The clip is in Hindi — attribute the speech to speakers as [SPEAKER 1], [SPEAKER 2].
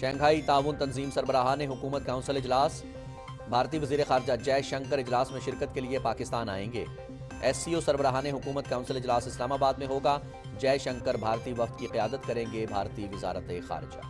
[SPEAKER 1] शंघाई ताउन तंजीम सरबराहा ने हुकूमत काउंसिल इजलास। भारतीय वज़ीर खारजा जयशंकर इजलास में शिरकत के लिए पाकिस्तान आएँगे। एस सी ओ सरबराहा ने हुकूमत काउंसिल इजलास इस्लामाबाद में होगा। जयशंकर भारतीय वफद की क्यादत करेंगे भारतीय वजारत खारजा